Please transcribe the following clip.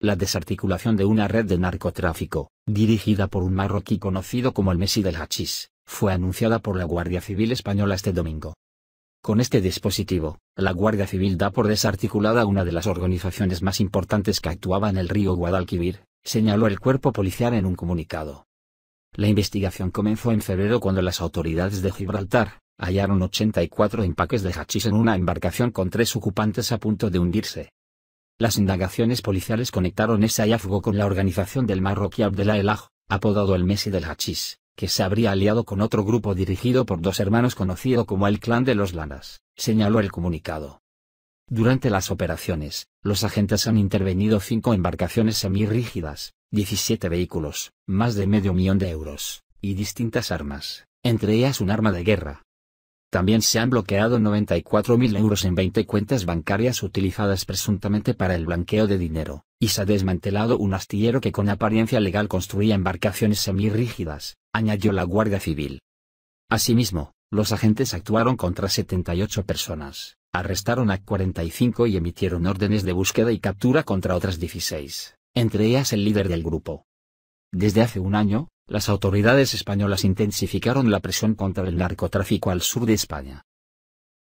la desarticulación de una red de narcotráfico, dirigida por un marroquí conocido como el Messi del Hachís, fue anunciada por la Guardia Civil Española este domingo. Con este dispositivo, la Guardia Civil da por desarticulada una de las organizaciones más importantes que actuaba en el río Guadalquivir, señaló el cuerpo policial en un comunicado. La investigación comenzó en febrero cuando las autoridades de Gibraltar hallaron 84 empaques de hachís en una embarcación con tres ocupantes a punto de hundirse. Las indagaciones policiales conectaron ese hallazgo con la organización del marroquí Abdellah El apodado el Messi del hachís, que se habría aliado con otro grupo dirigido por dos hermanos conocido como el Clan de los Lanas, señaló el comunicado. Durante las operaciones, los agentes han intervenido cinco embarcaciones semirrígidas, 17 vehículos, más de medio millón de euros, y distintas armas, entre ellas un arma de guerra, también se han bloqueado 94.000 euros en 20 cuentas bancarias utilizadas presuntamente para el blanqueo de dinero, y se ha desmantelado un astillero que con apariencia legal construía embarcaciones semirrígidas, añadió la Guardia Civil. Asimismo, los agentes actuaron contra 78 personas, arrestaron a 45 y emitieron órdenes de búsqueda y captura contra otras 16, entre ellas el líder del grupo. Desde hace un año, las autoridades españolas intensificaron la presión contra el narcotráfico al sur de España,